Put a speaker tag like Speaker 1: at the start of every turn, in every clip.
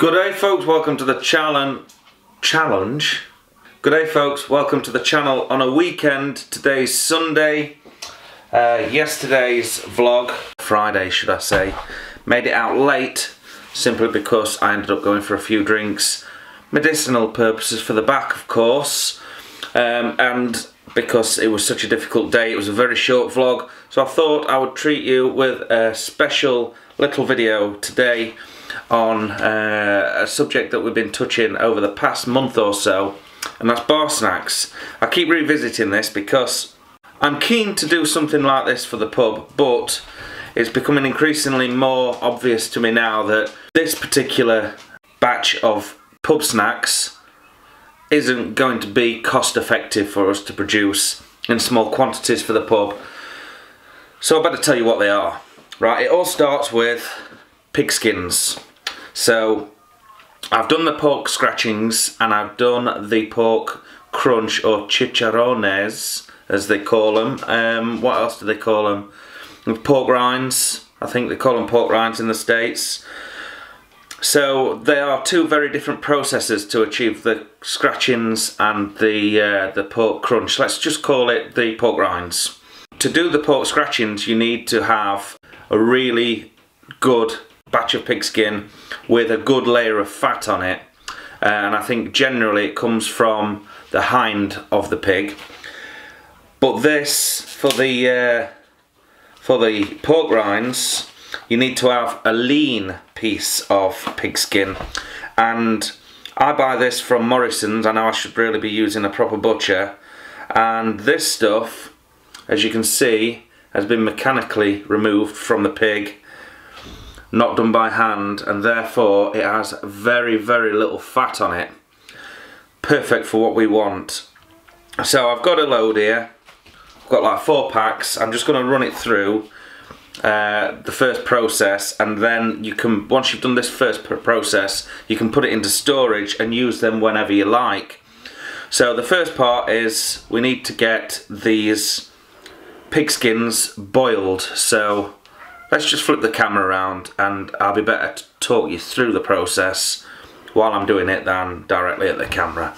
Speaker 1: Good day folks, welcome to the challenge. Challenge? Good day folks, welcome to the channel on a weekend. Today's Sunday. Uh, yesterday's vlog, Friday should I say, made it out late simply because I ended up going for a few drinks. Medicinal purposes for the back of course. Um, and because it was such a difficult day, it was a very short vlog. So I thought I would treat you with a special little video today on uh, a subject that we've been touching over the past month or so, and that's bar snacks. I keep revisiting this because I'm keen to do something like this for the pub, but it's becoming increasingly more obvious to me now that this particular batch of pub snacks isn't going to be cost effective for us to produce in small quantities for the pub. So I better tell you what they are. Right, it all starts with pig skins. So I've done the pork scratchings and I've done the pork crunch or chicharrones as they call them. Um, what else do they call them? Pork rinds. I think they call them pork rinds in the States. So they are two very different processes to achieve the scratchings and the uh, the pork crunch. Let's just call it the pork rinds. To do the pork scratchings you need to have a really good batch of pig skin with a good layer of fat on it. Uh, and I think generally it comes from the hind of the pig. But this for the uh, for the pork rinds you need to have a lean piece of pig skin and I buy this from Morrison's. I know I should really be using a proper butcher. And this stuff as you can see has been mechanically removed from the pig not done by hand and therefore it has very very little fat on it. Perfect for what we want. So I've got a load here. I've got like four packs. I'm just going to run it through uh, the first process and then you can once you've done this first process you can put it into storage and use them whenever you like. So the first part is we need to get these pig skins boiled. So let's just flip the camera around and I'll be better to talk you through the process while I'm doing it than directly at the camera.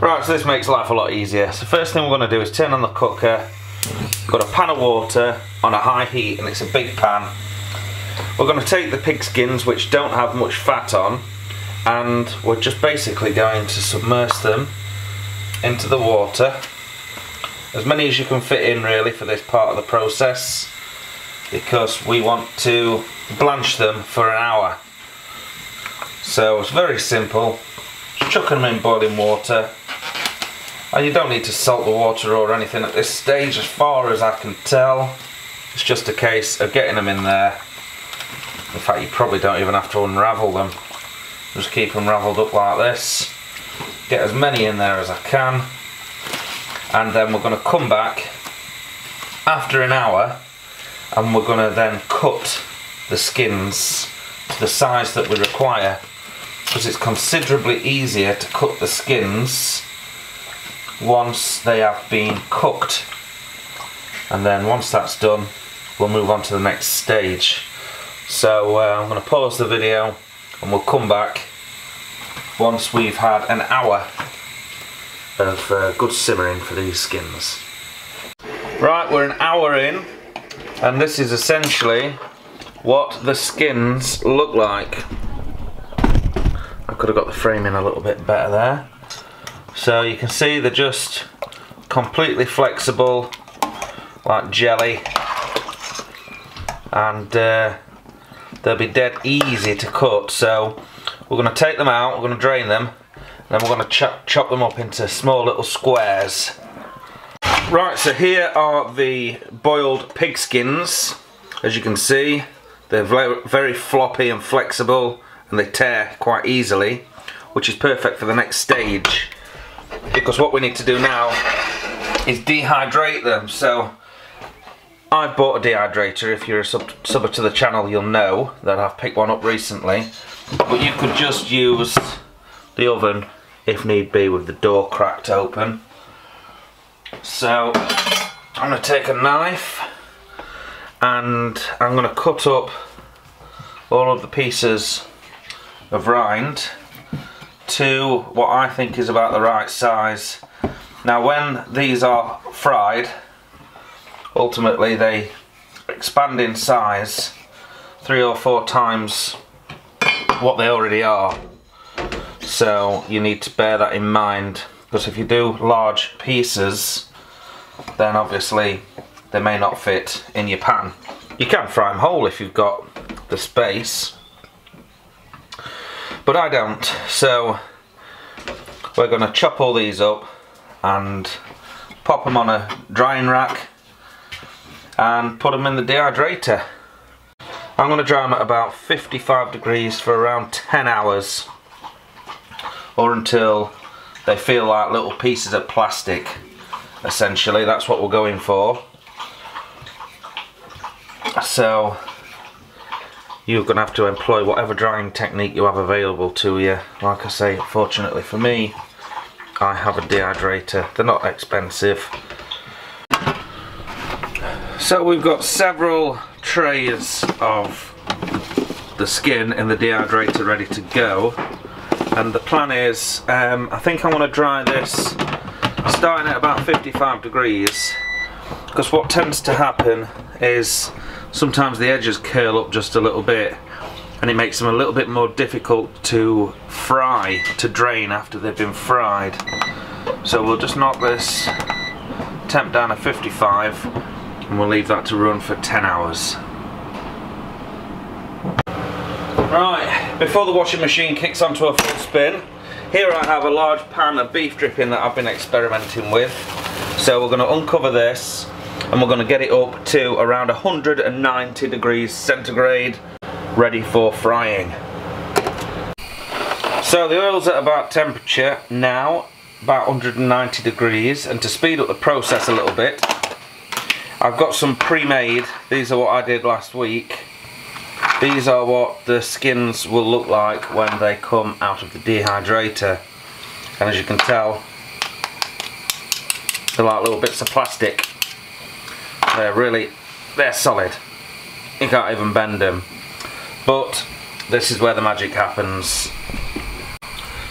Speaker 1: Right, so this makes life a lot easier. So first thing we're going to do is turn on the cooker. Got a pan of water on a high heat and it's a big pan. We're going to take the pig skins which don't have much fat on and we're just basically going to submerge them into the water. As many as you can fit in really for this part of the process because we want to blanch them for an hour. So it's very simple. Just chuck them in boiling water. And you don't need to salt the water or anything at this stage as far as I can tell. It's just a case of getting them in there. In fact you probably don't even have to unravel them. Just keep them ravelled up like this. Get as many in there as I can. And then we're going to come back after an hour and we're going to then cut the skins to the size that we require because it's considerably easier to cut the skins once they have been cooked. And then once that's done we'll move on to the next stage. So uh, I'm going to pause the video and we'll come back once we've had an hour of uh, good simmering for these skins. Right, we're an hour in and this is essentially what the skins look like. I could have got the framing a little bit better there. So you can see they're just completely flexible like jelly and uh, they'll be dead easy to cut so we're going to take them out, we're going to drain them and then we're going to chop, chop them up into small little squares Right, so here are the boiled pig skins. As you can see, they're very floppy and flexible and they tear quite easily, which is perfect for the next stage. Because what we need to do now is dehydrate them. So I've bought a dehydrator. If you're a sub subber to the channel, you'll know that I've picked one up recently. But you could just use the oven if need be with the door cracked open. So I'm going to take a knife and I'm going to cut up all of the pieces of rind to what I think is about the right size. Now when these are fried, ultimately they expand in size three or four times what they already are. So you need to bear that in mind because if you do large pieces then obviously they may not fit in your pan. You can fry them whole if you've got the space but I don't so we're going to chop all these up and pop them on a drying rack and put them in the dehydrator. I'm going to dry them at about 55 degrees for around 10 hours or until they feel like little pieces of plastic essentially. That's what we're going for. So you're going to have to employ whatever drying technique you have available to you. Like I say fortunately for me I have a dehydrator. They're not expensive. So we've got several trays of the skin in the dehydrator ready to go and the plan is um, I think I want to dry this starting at about 55 degrees because what tends to happen is sometimes the edges curl up just a little bit and it makes them a little bit more difficult to fry, to drain after they've been fried. So we'll just knock this temp down to 55 and we'll leave that to run for 10 hours. Right, before the washing machine kicks onto a full spin, here I have a large pan of beef dripping that I've been experimenting with. So we're going to uncover this and we're going to get it up to around 190 degrees centigrade, ready for frying. So the oil's at about temperature now, about 190 degrees, and to speed up the process a little bit, I've got some pre-made, these are what I did last week. These are what the skins will look like when they come out of the dehydrator. And as you can tell, they're like little bits of plastic. They're really, they're solid. You can't even bend them. But this is where the magic happens.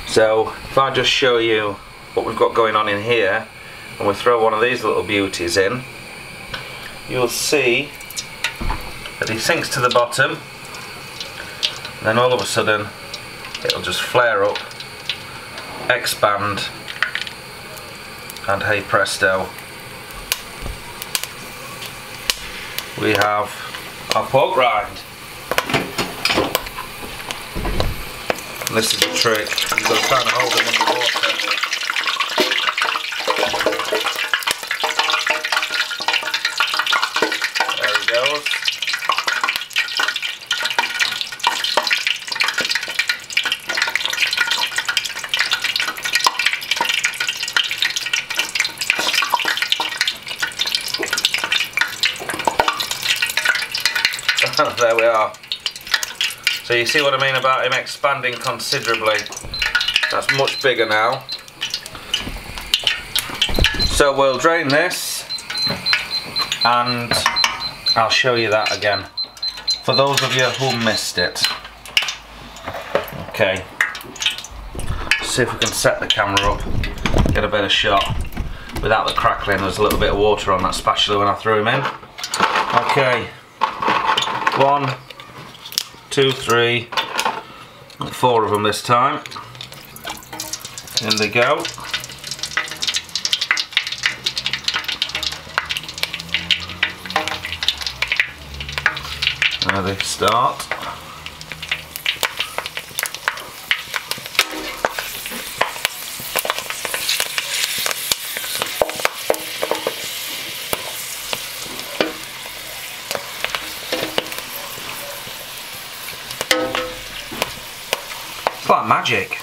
Speaker 1: So if I just show you what we've got going on in here, and we throw one of these little beauties in, you'll see that he sinks to the bottom then all of a sudden it'll just flare up expand and hey presto we have our pork rind. And this is a trick. You've got to kind of hold them in the water there we are. So you see what I mean about him expanding considerably. That's much bigger now. So we'll drain this and I'll show you that again. For those of you who missed it. Okay. See if we can set the camera up, get a better shot without the crackling. There's a little bit of water on that spatula when I threw him in. Okay, one, two, three, four of them this time. In they go. There they start. It's like magic.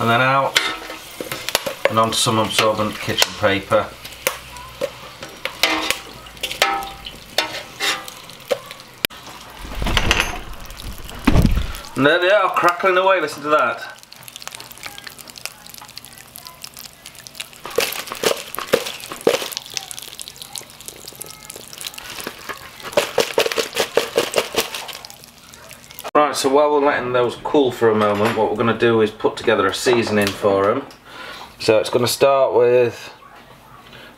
Speaker 1: and then out and onto some absorbent kitchen paper And there they are, crackling away, listen to that. Right, so while we're letting those cool for a moment, what we're going to do is put together a seasoning for them. So it's going to start with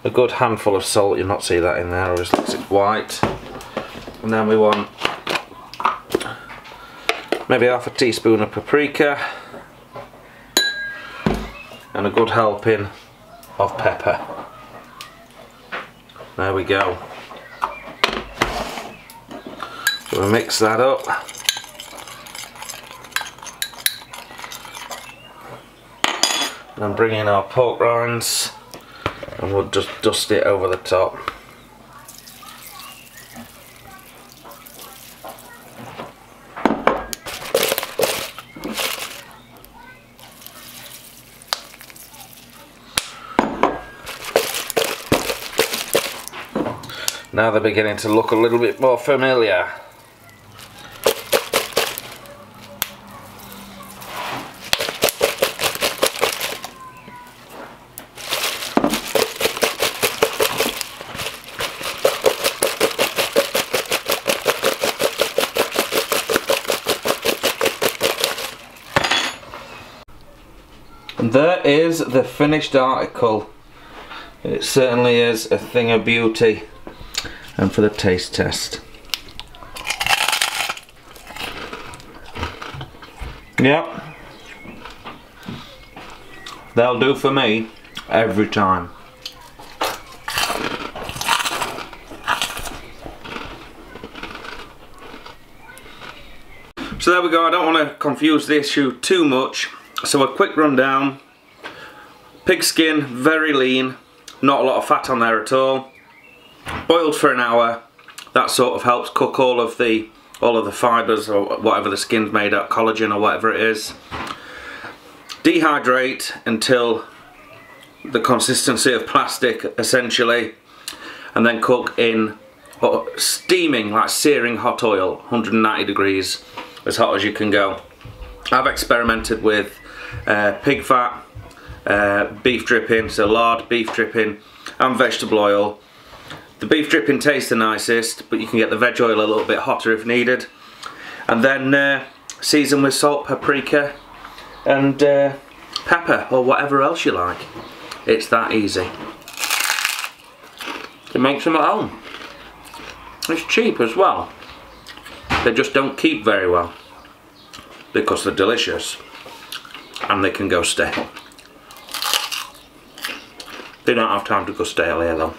Speaker 1: a good handful of salt, you'll not see that in there, obviously it's white. And then we want maybe half a teaspoon of paprika and a good helping of pepper. There we go. So we mix that up. and bring in our pork rinds and we'll just dust it over the top. Now they're beginning to look a little bit more familiar. And there is the finished article. It certainly is a thing of beauty. And for the taste test. Yep. They'll do for me every time. So there we go, I don't want to confuse the issue too much. So a quick rundown. Pig skin, very lean, not a lot of fat on there at all. Boiled for an hour, that sort of helps cook all of the all of the fibres or whatever the skin's made up, collagen or whatever it is. Dehydrate until the consistency of plastic essentially and then cook in or steaming like searing hot oil 190 degrees as hot as you can go I've experimented with uh, pig fat, uh, beef dripping, so lard, beef dripping and vegetable oil. The beef dripping tastes the nicest but you can get the veg oil a little bit hotter if needed. And then uh, season with salt, paprika and uh, pepper or whatever else you like. It's that easy. It make them at home. It's cheap as well. They just don't keep very well because they're delicious and they can go stale. They don't have time to go stale here though.